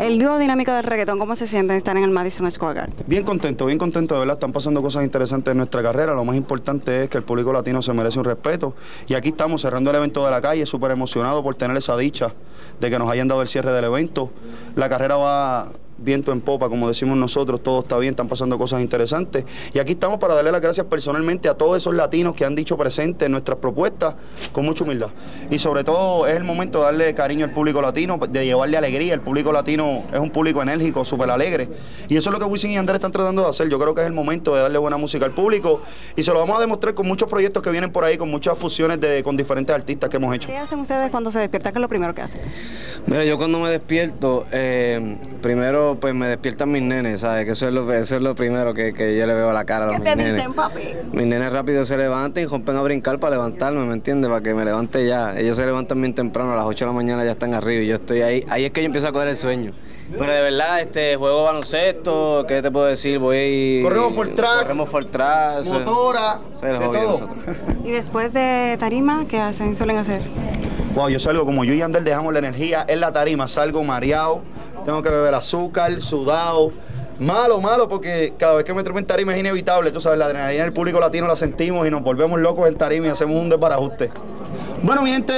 El dúo dinámico del reggaetón, ¿cómo se sienten estar en el Madison Square Garden? Bien contento, bien contento, de verdad, están pasando cosas interesantes en nuestra carrera. Lo más importante es que el público latino se merece un respeto. Y aquí estamos cerrando el evento de la calle, súper emocionado por tener esa dicha de que nos hayan dado el cierre del evento. La carrera va viento en popa, como decimos nosotros, todo está bien, están pasando cosas interesantes. Y aquí estamos para darle las gracias personalmente a todos esos latinos que han dicho presente en nuestras propuestas con mucha humildad. Y sobre todo es el momento de darle cariño al público latino, de llevarle alegría. El público latino es un público enérgico, súper alegre. Y eso es lo que Wisin y Andrés están tratando de hacer. Yo creo que es el momento de darle buena música al público. Y se lo vamos a demostrar con muchos proyectos que vienen por ahí, con muchas fusiones de, con diferentes artistas que hemos hecho. ¿Qué hacen ustedes cuando se despiertan? ¿Qué es lo primero que hacen? Mira, yo cuando me despierto, eh, primero pues me despiertan mis nenes, ¿sabes? Que eso es lo, eso es lo primero que, que yo le veo a la cara a los ¿Qué te mis nenes. dicen, papi? Mis nenes rápido se levantan y rompen a brincar para levantarme, ¿me entiendes? Para que me levante ya. Ellos se levantan bien temprano, a las 8 de la mañana ya están arriba y yo estoy ahí. Ahí es que yo empiezo a coger el sueño. Pero de verdad, este juego baloncesto, ¿qué te puedo decir? Voy Corremos por track, Corremos por track. Motora, de todo. Y después de tarima, ¿qué hacen? ¿Suelen hacer? Wow, yo salgo como yo y Andel dejamos la energía en la tarima, salgo mareado, tengo que beber azúcar, sudado. Malo, malo, porque cada vez que me trepo en tarima es inevitable, tú sabes, la adrenalina del público latino la sentimos y nos volvemos locos en tarima y hacemos un desbarajuste. Bueno, mi gente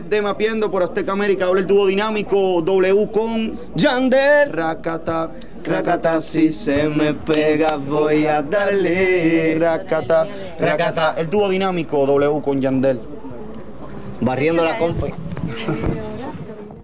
de Mapiendo por Azteca América, habla el dúo dinámico W con Yandel. Rakata, Rakata, si se me pega voy a darle. Rakata, Rakata, el dúo dinámico W con Yandel. Barriendo la compa.